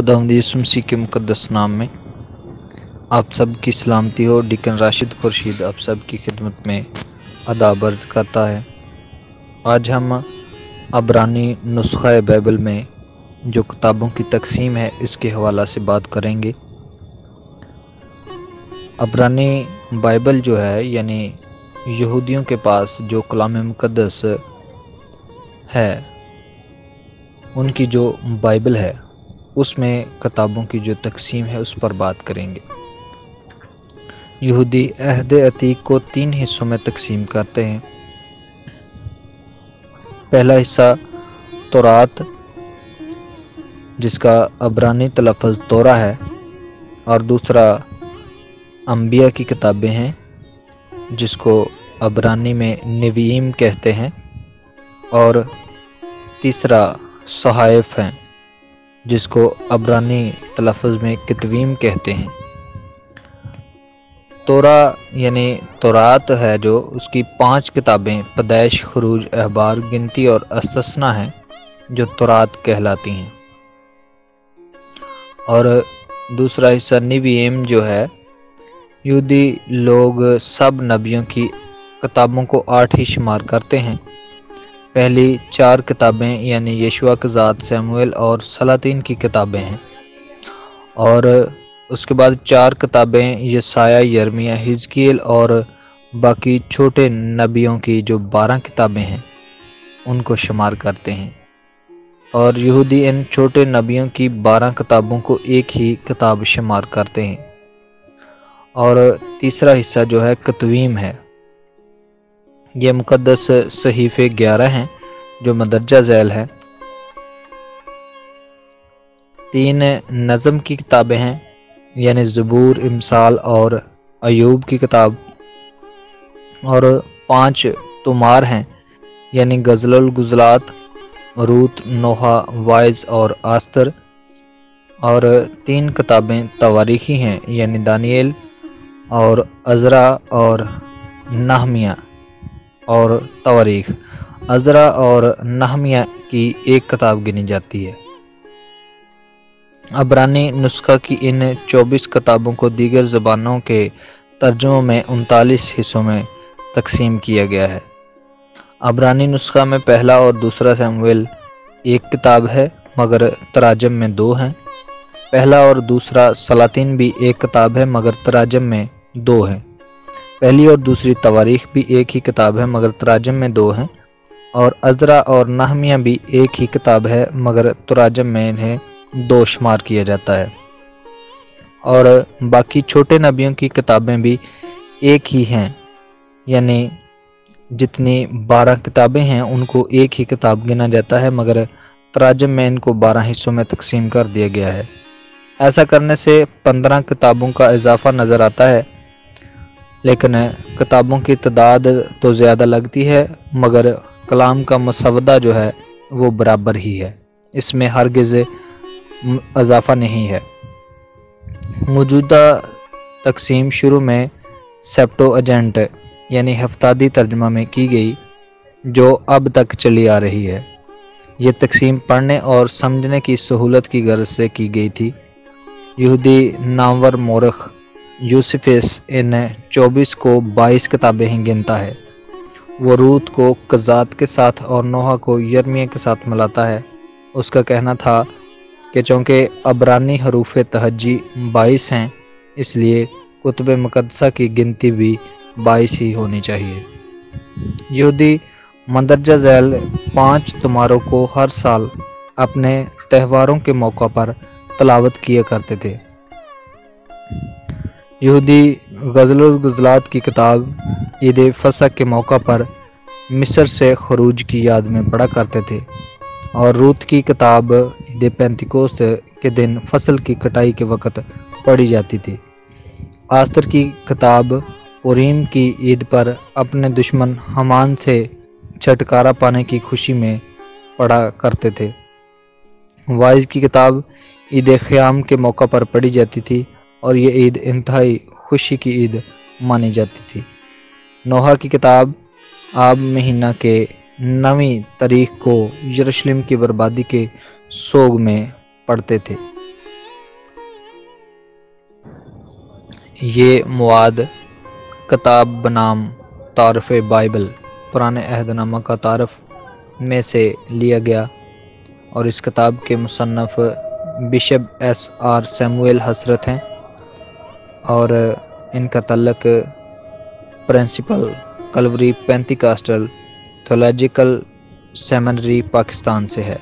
खुदा यसमसी के मुकदस नाम में आप सब की सलामती हो। डिकन राशिद खुर्शीद आप सब की खिदमत में अदाब अर्ज़ करता है। आज हम अबरानी नुस्खा बाइबल में जो किताबों की तकसीम है, इसके हवाला से बात करेंगे। अबरानी बाइबल जो है, यानी यहूदियों के पास जो कलाम मुकदस है, उनकी जो बाइबल है उसमें किताबों की जो तकसीम है, उस पर बात करेंगे। यहूदी अहद अतीक को तीन हिस्सों में तकसीम करते हैं। पहला हिस्सा, तोरात, जिसका अबरानी तलफ़ तोरा है, और दूसरा अम्बिया की किताबें हैं, जिसको अबरानी में नवीम कहते हैं, और तीसरा सहाइफ हैं। जिसको अबरानी तलफ़ में कितवीम कहते हैं। तोरा यानी तोरात है जो उसकी पाँच किताबें पदैश खरूज, अहबार, गिनती और अस्तना हैं, जो तोरात कहलाती हैं। और दूसरा हिस्सा निवीम जो है यूदी लोग सब नबियों की किताबों को आठ ही शुमार करते हैं। पहली चार किताबें, यानी यशुआ के ज़ात सैमुअल और सलातीन की किताबें हैं। और उसके बाद चार किताबें, यसाया, यरमिया हिजकील और बाकी छोटे नबियों की जो बारह किताबें हैं, उनको शुमार करते हैं। और यहूदी इन छोटे नबियों की बारह किताबों को एक ही किताब शुमार करते हैं। और तीसरा हिस्सा जो है, कतवीम है। ये मुकदस सहीफ़े ग्यारह हैं, जो मदरजा झैल है। तीन नज़म की किताबें हैं, यानी ज़बूर, इमसाल और अयूब की किताब। और पाँच तुमार हैं, यानी गज़ल गुजलात, रूत, नोहा, वाइज और आस्तर। और तीन किताबें तवारीखी हैं, यानी दानियल और अज़रा और नाहमिया। और तवारीख। अजरा और नहमिया की एक किताब गिनी जाती है। अबरानी नुस्खा की इन 24 किताबों को दीगर ज़बानों के तर्जुमों में उनतालीस हिस्सों में तकसीम किया गया है। अबरानी नुस्खा में पहला और दूसरा सैमुअल एक किताब है, मगर तराजम में दो हैं। पहला और दूसरा सलातीन भी एक किताब है, मगर तराजम में दो हैं। पहली और दूसरी तवारीख भी एक ही किताब है, मगर तराजम में दो हैं। और अजरा और नाहमिया भी एक ही किताब है, मगर तराजम में इन्हें दो शुमार किया जाता है। और बाकी छोटे नबियों की किताबें भी एक ही हैं। यानी जितनी बारह किताबें हैं, उनको एक ही किताब गिना जाता है, मगर तराजम में इनको बारह हिस्सों में तकसीम कर दिया गया है। ऐसा करने से पंद्रह किताबों का इजाफा नज़र आता है लेकिन किताबों की तादाद तो ज़्यादा लगती है, मगर कलाम का मसवदा जो है, वो बराबर ही है। इसमें हर गज़ इजाफा नहीं है। मौजूदा तकसीम शुरू में सेप्टो एजेंट, यानी हफ्तादी तर्जमा में की गई, जो अब तक चली आ रही है। ये तकसीम पढ़ने और समझने की सहूलत की गर्ज से की गई थी। यहूदी नामवर मोरख यूसुफिस इन 24 को 22 किताबें ही गिनता है। वो रूत को कजात के साथ और नोहा को यरमिया के साथ मिलाता है। उसका कहना था कि चूँकि अबरानी हरूफ तहजी 22 हैं, इसलिए कुतुब मुकदसा की गिनती भी 22 ही होनी चाहिए। यहूदी मंदरजा झैल पाँच तुम्हारों को हर साल अपने त्योहारों के मौका पर तलावत किया करते थे। यहूदी गज़ल गज़लात की किताब ईद फसक के मौका पर मिस्र से खरूज की याद में पढ़ा करते थे और रूत की किताब ईद पैंतीकोस्त के दिन फ़सल की कटाई के वक़्त पढ़ी जाती थी। आस्तर की किताब पुरीम की ईद पर अपने दुश्मन हमान से छटकारा पाने की खुशी में पढ़ा करते थे। वाइज की किताब ईद ख़याम के मौका पर पढ़ी जाती थी और ये ईद इंतहाई खुशी की ईद मानी जाती थी। नोहा की किताब आब महीना के नवी तारीख को यरूशलेम की बर्बादी के सोग में पढ़ते थे। ये मवाद किताब बनाम तारफ़ बाइबल, पुराने अहदनामा का तारफ़ में से लिया गया और इस किताब के मुसनफ़ bishop S R Samuel Hasrat हैं। और इनका तल्लक principal Calvary Pentecostal theological seminary Pakistan से है।